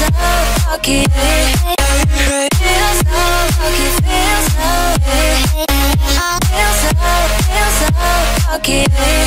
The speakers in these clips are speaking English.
so lucky. So lucky, so, so, so lucky.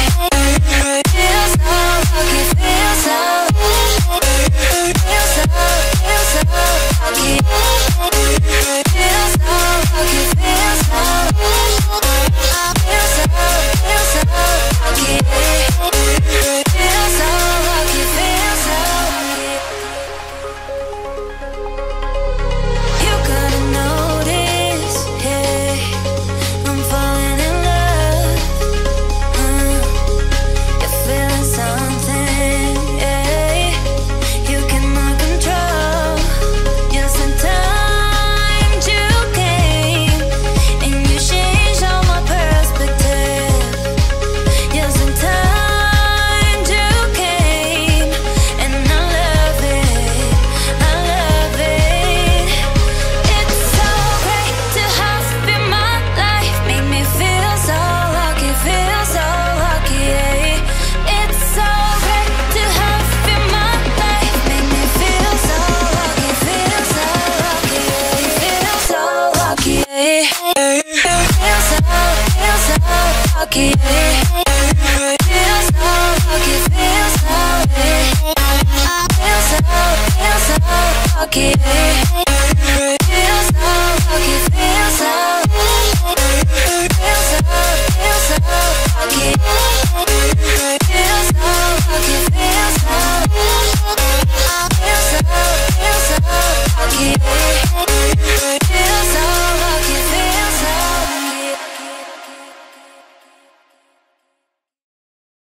Okay. Feels so, feels so lucky Feels so lucky, feels so Feels so, feels so lucky